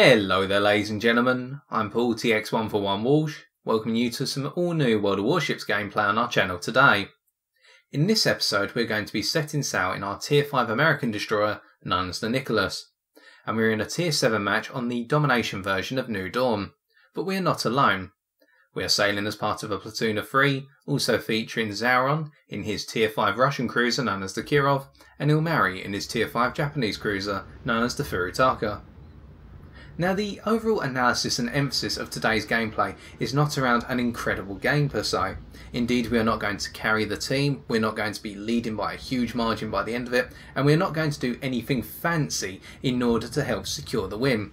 Hello there ladies and gentlemen, I'm Paul TX141 Walsh, welcoming you to some all new World of Warships gameplay on our channel today. In this episode we're going to be setting sail in our Tier 5 American destroyer known as the Nicholas, and we're in a Tier 7 match on the Domination version of New Dawn. But we are not alone. We are sailing as part of a platoon of three, also featuring Zauron in his Tier 5 Russian cruiser known as the Kirov, and Ilmari in his Tier 5 Japanese cruiser known as the Furutaka. Now the overall analysis and emphasis of today's gameplay is not around an incredible game per se. Indeed we are not going to carry the team, we're not going to be leading by a huge margin by the end of it, and we're not going to do anything fancy in order to help secure the win.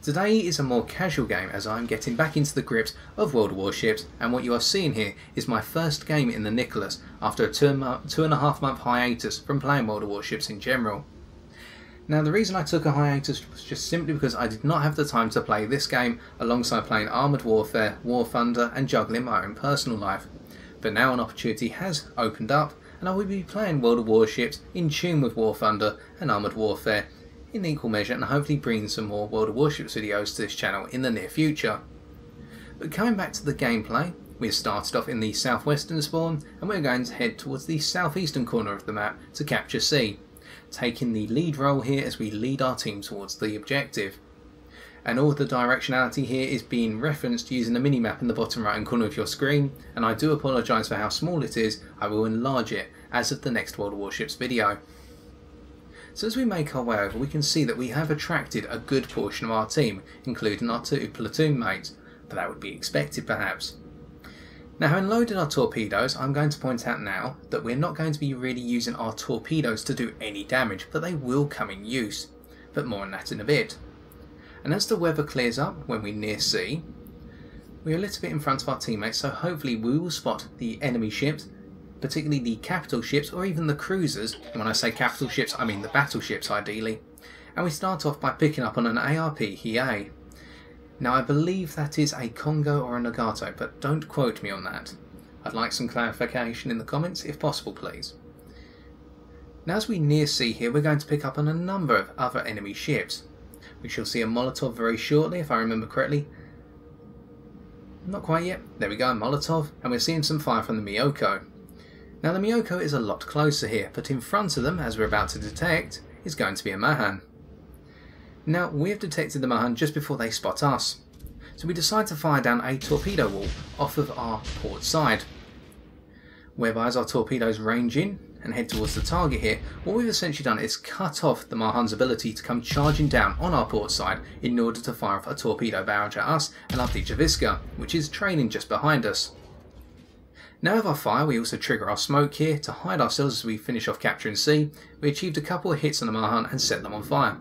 Today is a more casual game as I'm getting back into the grips of World Warships and what you are seeing here is my first game in the Nicholas after a two, and a half month hiatus from playing World Warships in general. Now the reason I took a hiatus was just simply because I did not have the time to play this game alongside playing Armoured Warfare, War Thunder and juggling my own personal life. But now an opportunity has opened up and I will be playing World of Warships in tune with War Thunder and Armoured Warfare in equal measure and hopefully bring some more World of Warships videos to this channel in the near future. But coming back to the gameplay, we started off in the southwestern spawn and we're going to head towards the southeastern corner of the map to capture C taking the lead role here as we lead our team towards the objective. And all the directionality here is being referenced using the mini-map in the bottom right hand corner of your screen, and I do apologise for how small it is, I will enlarge it as of the next World of Warships video. So as we make our way over we can see that we have attracted a good portion of our team, including our two platoon mates, but that would be expected perhaps. Now having loaded our torpedoes, I'm going to point out now that we're not going to be really using our torpedoes to do any damage, but they will come in use. But more on that in a bit. And as the weather clears up when we're near sea, we're a little bit in front of our teammates, so hopefully we will spot the enemy ships, particularly the capital ships or even the cruisers. When I say capital ships, I mean the battleships ideally. And we start off by picking up on an ARP Hiei. Now I believe that is a Kongo or a Nagato, but don't quote me on that. I'd like some clarification in the comments if possible please. Now as we near sea here we're going to pick up on a number of other enemy ships. We shall see a Molotov very shortly if I remember correctly. Not quite yet. There we go, Molotov, and we're seeing some fire from the Myoko. Now the Myoko is a lot closer here, but in front of them, as we're about to detect, is going to be a Mahan. Now, we have detected the Mahan just before they spot us, so we decide to fire down a torpedo wall off of our port side. Whereby as our torpedoes range in and head towards the target here, what we've essentially done is cut off the Mahan's ability to come charging down on our port side in order to fire off a torpedo barrage at us and our Błyskawica, which is trailing just behind us. Now with our fire, we also trigger our smoke here to hide ourselves as we finish off capturing C. We achieved a couple of hits on the Mahan and set them on fire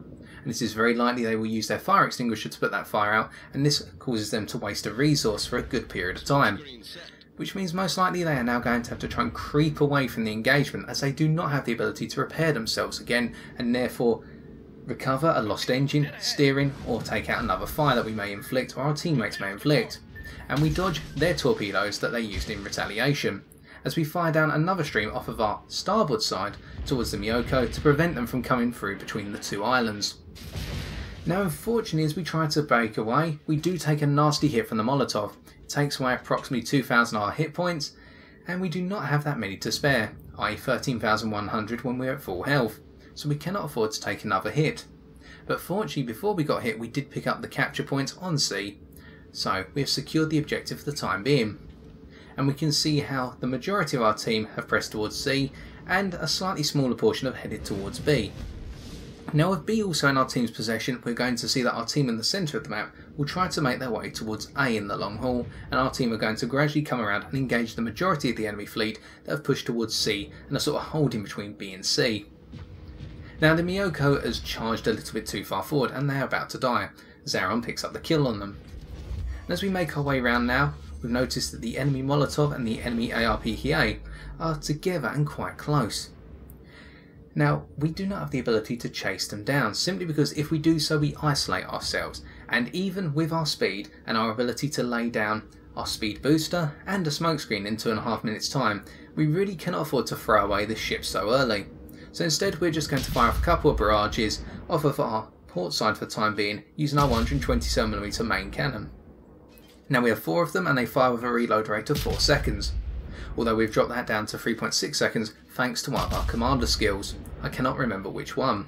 and it is very likely they will use their fire extinguisher to put that fire out, and this causes them to waste a resource for a good period of time. Which means most likely they are now going to have to try and creep away from the engagement as they do not have the ability to repair themselves again and therefore recover a lost engine, steering, or take out another fire that we may inflict or our teammates may inflict. And we dodge their torpedoes that they used in retaliation as we fire down another stream off of our starboard side towards the Myoko to prevent them from coming through between the two islands. Now unfortunately as we try to break away, we do take a nasty hit from the Molotov. It takes away approximately 2,000 our hit points, and we do not have that many to spare, i.e. 13,100 when we're at full health, so we cannot afford to take another hit. But fortunately before we got hit we did pick up the capture points on C, so we have secured the objective for the time being and we can see how the majority of our team have pressed towards C and a slightly smaller portion have headed towards B. Now with B also in our team's possession, we're going to see that our team in the centre of the map will try to make their way towards A in the long haul, and our team are going to gradually come around and engage the majority of the enemy fleet that have pushed towards C and are sort of holding between B and C. Now the Myoko has charged a little bit too far forward and they're about to die. Zauron picks up the kill on them. And as we make our way around now, we've noticed that the enemy Molotov and the enemy ARP Hiei are together and quite close. Now, we do not have the ability to chase them down, simply because if we do so we isolate ourselves, and even with our speed and our ability to lay down our speed booster and a smokescreen in two and a half minutes time, we really cannot afford to throw away the ship so early. So instead we're just going to fire off a couple of barrages off of our port side for the time being, using our 127mm main cannon. Now we have four of them and they fire with a reload rate of 4 seconds. Although we've dropped that down to 3.6 seconds thanks to one of our commander skills. I cannot remember which one.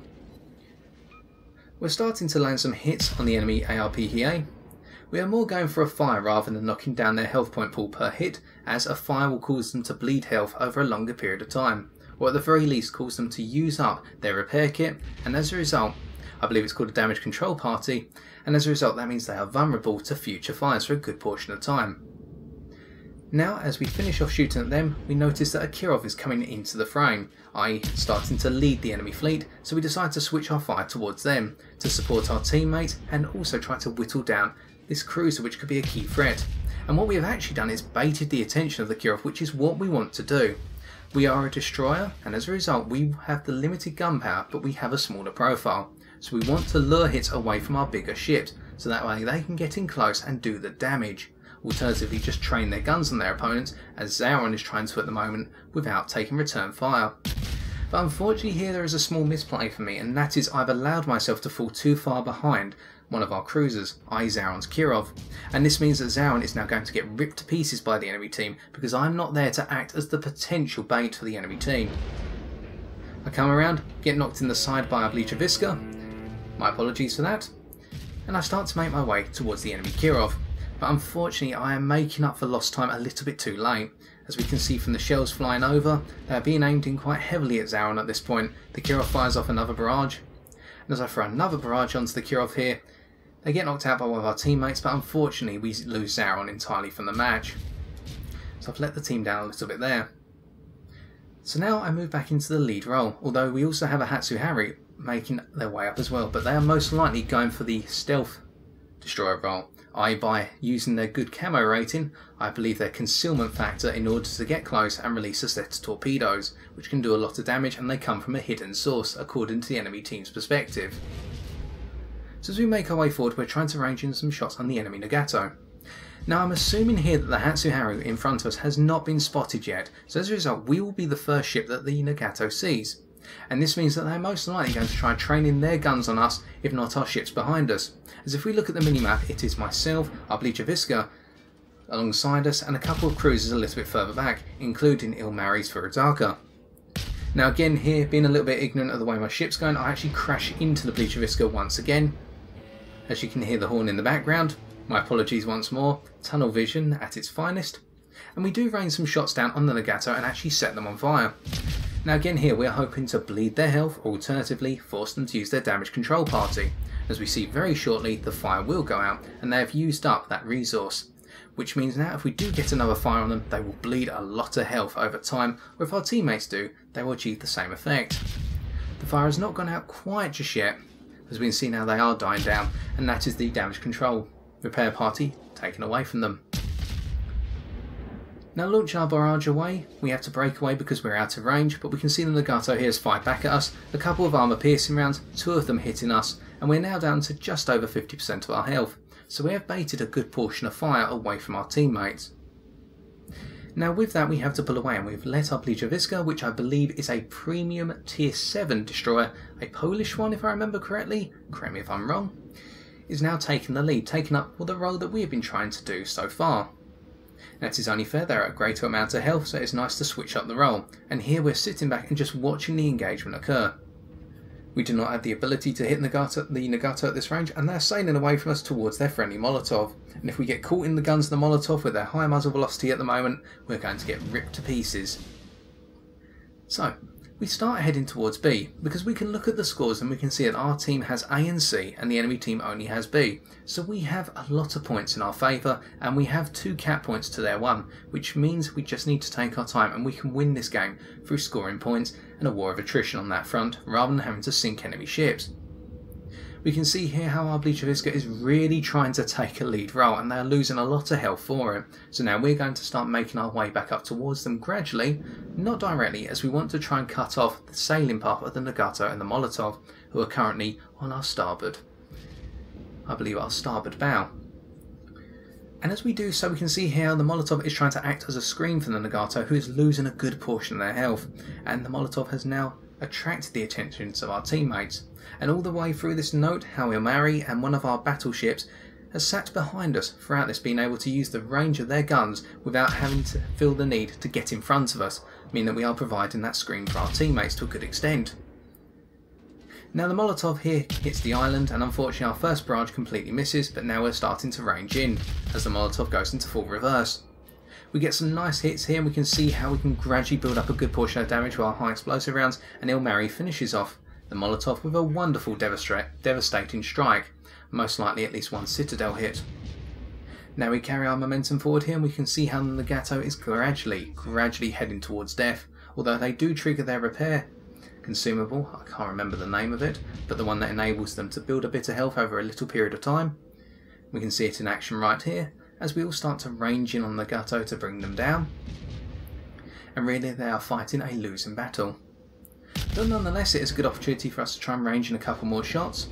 We're starting to land some hits on the enemy ARP Hiei. We are more going for a fire rather than knocking down their health point pool per hit, as a fire will cause them to bleed health over a longer period of time, or at the very least cause them to use up their repair kit, and as a result, I believe it's called a damage control party, and as a result that means they are vulnerable to future fires for a good portion of time. Now, as we finish off shooting at them, we notice that a Kirov is coming into the frame, i.e. starting to lead the enemy fleet, so we decide to switch our fire towards them, to support our teammates and also try to whittle down this cruiser which could be a key threat. And what we have actually done is baited the attention of the Kirov, which is what we want to do. We are a destroyer, and as a result we have the limited gunpowder, but we have a smaller profile. So we want to lure hits away from our bigger ships, so that way they can get in close and do the damage. Alternatively, just train their guns on their opponents, as Zauron is trying to at the moment, without taking return fire. But unfortunately here there is a small misplay for me, and that is I've allowed myself to fall too far behind one of our cruisers, i. Zauron's Kirov. And this means that Zauron is now going to get ripped to pieces by the enemy team, because I'm not there to act as the potential bait for the enemy team. I come around, get knocked in the side by a Błyskawica, my apologies for that, and I start to make my way towards the enemy Kirov but unfortunately I am making up for lost time a little bit too late. As we can see from the shells flying over, they are being aimed in quite heavily at Zauron at this point. The Kirov fires off another barrage, and as I throw another barrage onto the Kirov here, they get knocked out by one of our teammates, but unfortunately we lose Zauron entirely from the match. So I've let the team down a little bit there. So now I move back into the lead role, although we also have a Hatsuharu making their way up as well, but they are most likely going for the stealth destroyer role. I, by using their good camo rating, I believe their concealment factor in order to get close and release a set of torpedoes, which can do a lot of damage and they come from a hidden source, according to the enemy team's perspective. So as we make our way forward, we're trying to range in some shots on the enemy Nagato. Now I'm assuming here that the Hatsuharu in front of us has not been spotted yet, so as a result we will be the first ship that the Nagato sees. And this means that they're most likely going to try training their guns on us, if not our ships behind us as if we look at the minimap, it is myself, our Błyskawica, alongside us, and a couple of cruisers a little bit further back, including Ilmaris Furutaka. Now again here, being a little bit ignorant of the way my ship's going, I actually crash into the Błyskawica once again. As you can hear the horn in the background, my apologies once more, tunnel vision at its finest. And we do rain some shots down on the Nagato and actually set them on fire. Now again here we are hoping to bleed their health, or alternatively force them to use their damage control party. As we see very shortly, the fire will go out and they have used up that resource. Which means now if we do get another fire on them, they will bleed a lot of health over time, or if our teammates do, they will achieve the same effect. The fire has not gone out quite just yet, as we can see now they are dying down, and that is the damage control repair party taken away from them. Now launch our barrage away, we have to break away because we're out of range, but we can see the Nagato here's fired back at us, a couple of armour piercing rounds, two of them hitting us, and we're now down to just over 50% of our health, so we have baited a good portion of fire away from our teammates. Now with that we have to pull away and we've let our Błyskawica, which I believe is a premium tier 7 destroyer, a Polish one if I remember correctly, correct me if I'm wrong, is now taking the lead, taking up well, the role that we have been trying to do so far. That is only fair, they're at a greater amount of health, so it's nice to switch up the role, and here we're sitting back and just watching the engagement occur. We do not have the ability to hit the Nagato at this range, and they're sailing away from us towards their friendly Molotov. And if we get caught in the guns of the Molotov with their high muzzle velocity at the moment, we're going to get ripped to pieces. So, we start heading towards B because we can look at the scores and we can see that our team has A and C and the enemy team only has B. So we have a lot of points in our favour and we have two cap points to their one, which means we just need to take our time and we can win this game through scoring points and a war of attrition on that front rather than having to sink enemy ships. We can see here how our Błyskawica is really trying to take a lead role and they're losing a lot of health for it. So now we're going to start making our way back up towards them gradually, not directly, as we want to try and cut off the sailing path of the Nagato and the Molotov, who are currently on our starboard. I believe our starboard bow. And as we do so, we can see here the Molotov is trying to act as a screen for the Nagato, who is losing a good portion of their health. And the Molotov has now attracted the attentions of our teammates, and all the way through this note how Ilmari and one of our battleships has sat behind us throughout this being able to use the range of their guns without having to feel the need to get in front of us, meaning that we are providing that screen for our teammates to a good extent. Now the Molotov here hits the island and unfortunately our first barrage completely misses but now we're starting to range in as the Molotov goes into full reverse. We get some nice hits here and we can see how we can gradually build up a good portion of damage with our high explosive rounds and Ilmari finishes off the Molotov with a wonderful devastating strike, most likely at least one Citadel hit. Now we carry our momentum forward here and we can see how the Nagato is gradually, gradually heading towards death, although they do trigger their repair consumable, I can't remember the name of it, but the one that enables them to build a bit of health over a little period of time. We can see it in action right here, as we all start to range in on the Gato to bring them down. And really they are fighting a losing battle. But nonetheless it is a good opportunity for us to try and range in a couple more shots.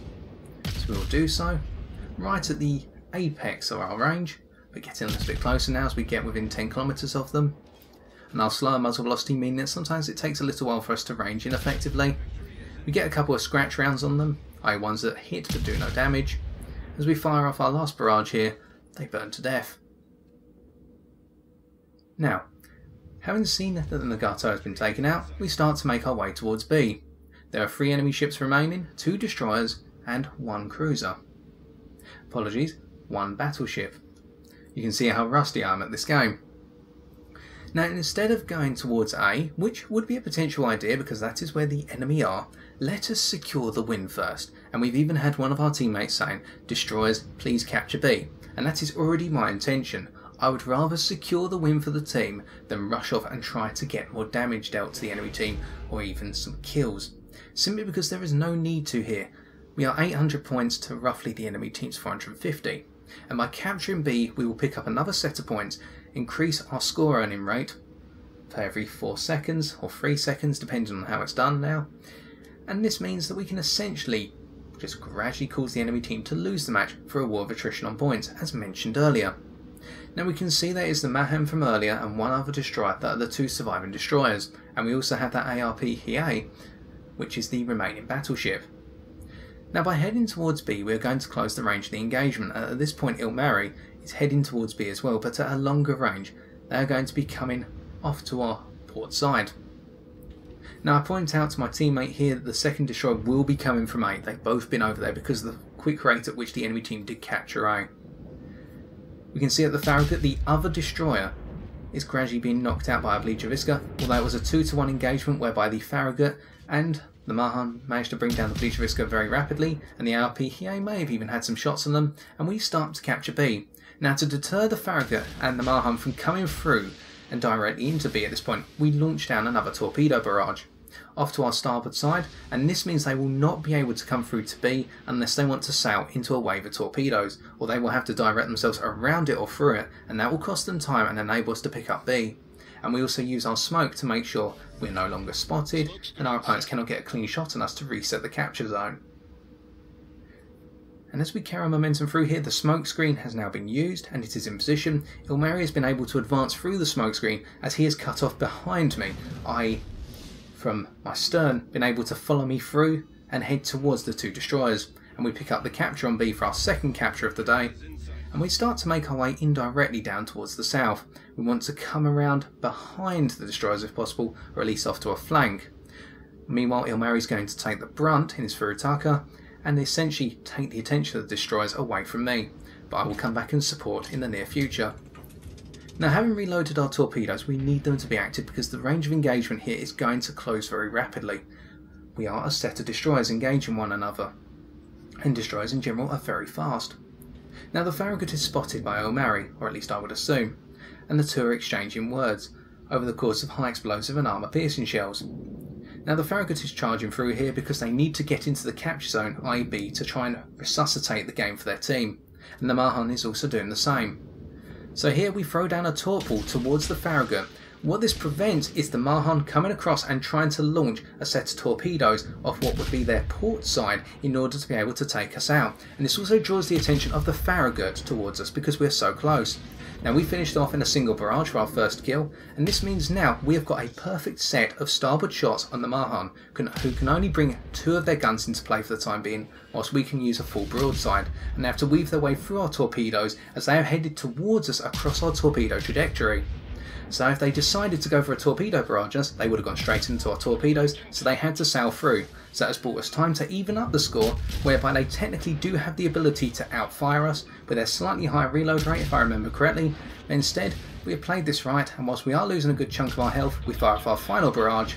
So we will do so, right at the apex of our range, but getting a little bit closer now as we get within 10 kilometres of them and our slower muzzle velocity mean that sometimes it takes a little while for us to range in effectively. We get a couple of scratch rounds on them, i.e. ones that hit but do no damage. As we fire off our last barrage here, they burn to death. Now, having seen that the Nagato has been taken out, we start to make our way towards B. There are three enemy ships remaining, two destroyers and one cruiser. Apologies, one battleship. You can see how rusty I am at this game. Now, instead of going towards A, which would be a potential idea because that is where the enemy are, let us secure the win first. And we've even had one of our teammates saying, Destroyers, please capture B. And that is already my intention. I would rather secure the win for the team than rush off and try to get more damage dealt to the enemy team or even some kills. Simply because there is no need to here. We are 800 points to roughly the enemy team's 450. And by capturing B, we will pick up another set of points increase our score earning rate for every 4 seconds or 3 seconds depending on how it's done now. And this means that we can essentially just gradually cause the enemy team to lose the match for a war of attrition on points, as mentioned earlier. Now we can see there is the Mahan from earlier and one other destroyer that are the two surviving destroyers, and we also have that ARP Hiei, which is the remaining battleship. Now by heading towards B we are going to close the range of the engagement, and at this point Ilmari is heading towards B as well, but at a longer range. They are going to be coming off to our port side. Now I point out to my teammate here that the second destroyer will be coming from A. They've both been over there because of the quick rate at which the enemy team did capture A. We can see at the Farragut the other destroyer is gradually being knocked out by a Błyskawica, although it was a 2 to 1 engagement whereby the Farragut and the Mahan managed to bring down the Błyskawica very rapidly, and the ARP may have even had some shots on them, and we start to capture B. Now, to deter the Farragut and the Mahan from coming through and directly into B at this point, we launch down another torpedo barrage off to our starboard side, and this means they will not be able to come through to B unless they want to sail into a wave of torpedoes, or they will have to direct themselves around it or through it, and that will cost them time and enable us to pick up B. And we also use our smoke to make sure we're no longer spotted, and our opponents cannot get a clean shot on us to reset the capture zone. And as we carry momentum through here, the smoke screen has now been used and it is in position. Ilmari has been able to advance through the smoke screen as he is cut off behind me. I, from my stern, been able to follow me through and head towards the two destroyers. And we pick up the capture on B for our second capture of the day. And we start to make our way indirectly down towards the south. We want to come around behind the destroyers if possible, or at least off to a flank. Meanwhile, Ilmari is going to take the brunt in his Furutaka, and essentially take the attention of the destroyers away from me, but I will come back and support in the near future. Now having reloaded our torpedoes, we need them to be active because the range of engagement here is going to close very rapidly. We are a set of destroyers engaging one another, and destroyers in general are very fast. Now the Farragut is spotted by Ilmari, or at least I would assume, and the two are exchanging words, over the course of high explosive and armour piercing shells. Now the Farragut is charging through here because they need to get into the capture zone, IB, to try and resuscitate the game for their team, and the Mahan is also doing the same. So here we throw down a torp towards the Farragut, What this prevents is the Mahan coming across and trying to launch a set of torpedoes off what would be their port side in order to be able to take us out. And this also draws the attention of the Farragut towards us because we're so close. Now we finished off in a single barrage for our first kill, and this means now we have got a perfect set of starboard shots on the Mahan, who can only bring two of their guns into play for the time being, whilst we can use a full broadside, and they have to weave their way through our torpedoes as they are headed towards us across our torpedo trajectory. So if they decided to go for a torpedo barrage they would have gone straight into our torpedoes, so they had to sail through. So that has bought us time to even up the score, whereby they technically do have the ability to outfire us with their slightly higher reload rate if I remember correctly. But instead, we have played this right, and whilst we are losing a good chunk of our health, we fire off our final barrage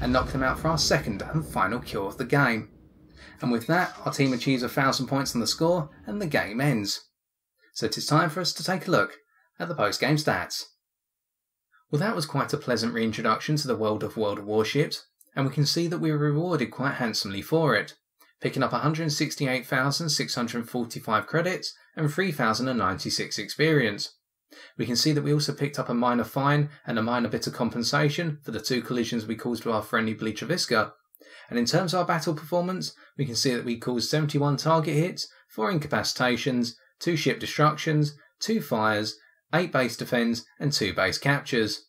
and knock them out for our second and final kill of the game. And with that, our team achieves a thousand points on the score, and the game ends. So it is time for us to take a look at the post-game stats. Well, that was quite a pleasant reintroduction to the world of World Warships, and we can see that we were rewarded quite handsomely for it, picking up 168,645 credits and 3,096 experience. We can see that we also picked up a minor fine and a minor bit of compensation for the two collisions we caused to our friendly Błyskawica. And in terms of our battle performance, we can see that we caused 71 target hits, 4 incapacitations, 2 ship destructions, 2 fires, 8 base defends, and 2 base captures.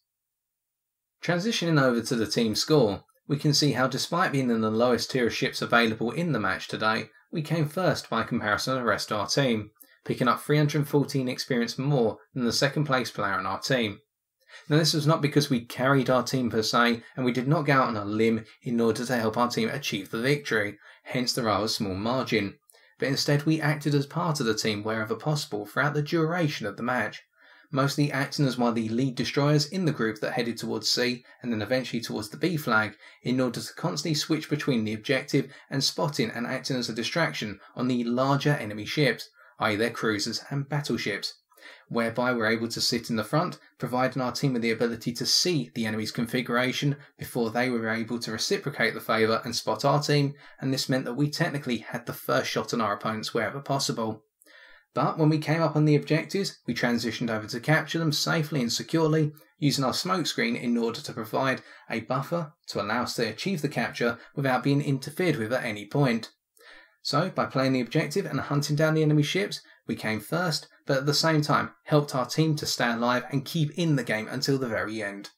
Transitioning over to the team score, we can see how despite being in the lowest tier of ships available in the match today, we came first by comparison to the rest of our team, picking up 314 experience more than the second place player on our team. Now this was not because we carried our team per se, and we did not go out on a limb in order to help our team achieve the victory, hence the rather small margin, but instead we acted as part of the team wherever possible throughout the duration of the match, mostly acting as one of the lead destroyers in the group that headed towards C and then eventually towards the B flag in order to constantly switch between the objective and spotting and acting as a distraction on the larger enemy ships, i.e. their cruisers and battleships, whereby we're able to sit in the front, providing our team with the ability to see the enemy's configuration before they were able to reciprocate the favour and spot our team, and this meant that we technically had the first shot on our opponents wherever possible. But when we came up on the objectives, we transitioned over to capture them safely and securely using our smokescreen in order to provide a buffer to allow us to achieve the capture without being interfered with at any point. So, by playing the objective and hunting down the enemy ships, we came first, but at the same time helped our team to stay alive and keep in the game until the very end.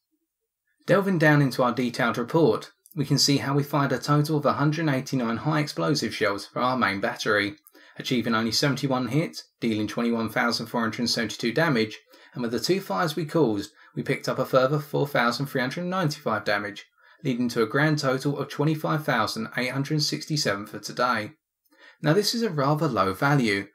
Delving down into our detailed report, we can see how we fired a total of 189 high explosive shells for our main battery, achieving only 71 hits, dealing 21,472 damage, and with the two fires we caused, we picked up a further 4,395 damage, leading to a grand total of 25,867 for today. Now this is a rather low value,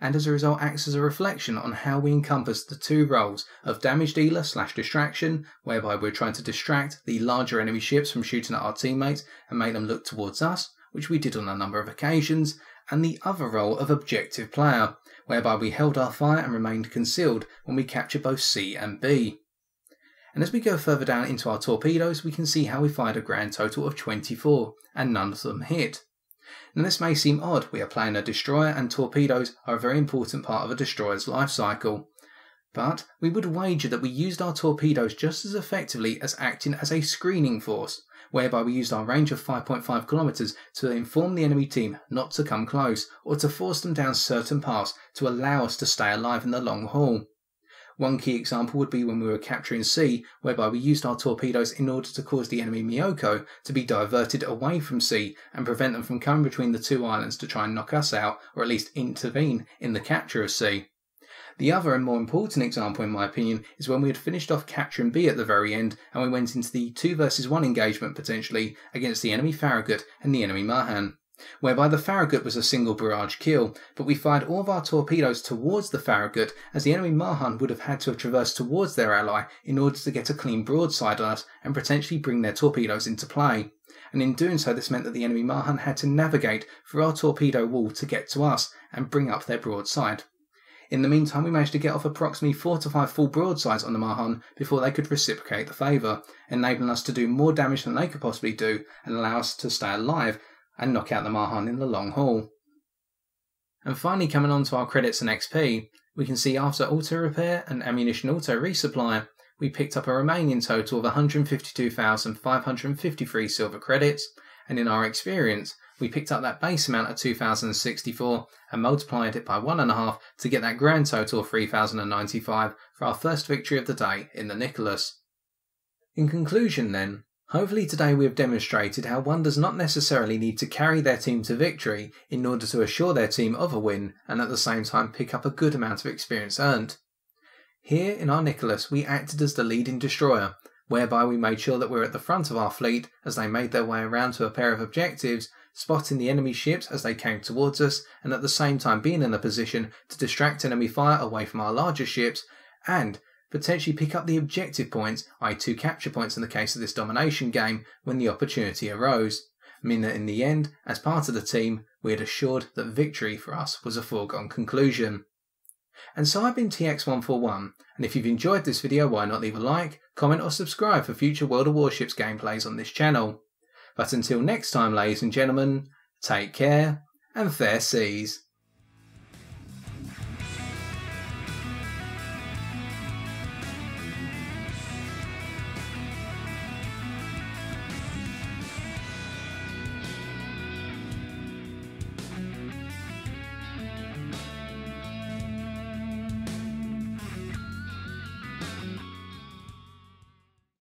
and as a result acts as a reflection on how we encompass the two roles of damage dealer slash distraction, whereby we're trying to distract the larger enemy ships from shooting at our teammates and make them look towards us, which we did on a number of occasions, and the other role of objective player, whereby we held our fire and remained concealed when we captured both C and B. And as we go further down into our torpedoes, we can see how we fired a grand total of 24, and none of them hit. Now this may seem odd, we are playing a destroyer and torpedoes are a very important part of a destroyer's life cycle. But we would wager that we used our torpedoes just as effectively as acting as a screening force, whereby we used our range of 5.5 kilometers to inform the enemy team not to come close or to force them down certain paths to allow us to stay alive in the long haul. One key example would be when we were capturing C, whereby we used our torpedoes in order to cause the enemy Myoko to be diverted away from C and prevent them from coming between the two islands to try and knock us out or at least intervene in the capture of C. The other and more important example, in my opinion, is when we had finished off capturing B at the very end and we went into the 2 versus 1 engagement potentially against the enemy Farragut and the enemy Mahan. Whereby the Farragut was a single barrage kill, but we fired all of our torpedoes towards the Farragut as the enemy Mahan would have had to have traversed towards their ally in order to get a clean broadside on us and potentially bring their torpedoes into play. And in doing so, this meant that the enemy Mahan had to navigate through our torpedo wall to get to us and bring up their broadside. In the meantime, we managed to get off approximately four to five full broadsides on the Mahan before they could reciprocate the favour, enabling us to do more damage than they could possibly do and allow us to stay alive and knock out the Mahan in the long haul. And finally, coming on to our credits and XP, we can see after auto repair and ammunition auto resupply, we picked up a remaining total of 152,553 silver credits, and in our experience, we picked up that base amount of 2,064 and multiplied it by one and a half to get that grand total of 3,095 for our first victory of the day in the Nicholas. In conclusion, then, hopefully today we have demonstrated how one does not necessarily need to carry their team to victory in order to assure their team of a win and at the same time pick up a good amount of experience earned. Here in our Nicholas, we acted as the leading destroyer, whereby we made sure that we were at the front of our fleet as they made their way around to a pair of objectives, spotting the enemy ships as they came towards us, and at the same time being in a position to distract enemy fire away from our larger ships and potentially pick up the objective points, i.e., two capture points in the case of this domination game, when the opportunity arose. Meaning that in the end, as part of the team, we had assured that victory for us was a foregone conclusion. And so I've been TX141, and if you've enjoyed this video, why not leave a like, comment or subscribe for future World of Warships gameplays on this channel. But until next time, ladies and gentlemen, take care and fair seas.